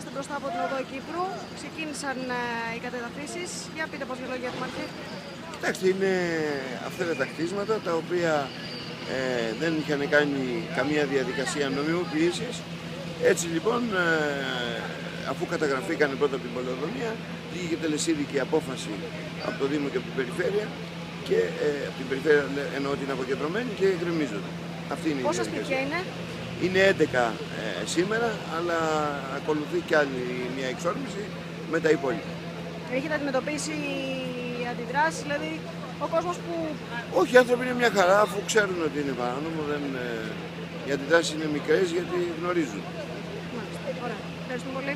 Είμαστε μπροστά από την οδό Κύπρου. Ξεκίνησαν ε, οι κατεδαφίσεις. Για πείτε πώς για λόγια του Μαρκή. Κοιτάξτε, είναι αυθαίρετα κτίσματα τα οποία ε, δεν είχαν κάνει καμία διαδικασία νομιμοποίησης. Έτσι λοιπόν, ε, αφού καταγραφήκαν πρώτα από την πολεοδομία, βγήκε τελεσίδικη απόφαση από το Δήμο και από την Περιφέρεια και ε, από την Περιφέρεια εννοώ την αποκεντρωμένη και γκρεμίζονται. Αυτή είναι Πόσα η διαδικασία. σπίτια είναι; Είναι 11 ε, σήμερα, αλλά ακολουθεί κι άλλη μια εξόρμηση με τα υπόλοιπα. Έχετε αντιμετωπίσει αντιδράσεις, δηλαδή ο κόσμος που Όχι, οι άνθρωποι είναι μια χαρά αφού ξέρουν ότι είναι παράνομο. Δεν, ε, οι αντιδράσεις είναι μικρές γιατί γνωρίζουν. Μάλιστα. Ωραία. Ευχαριστούμε πολύ.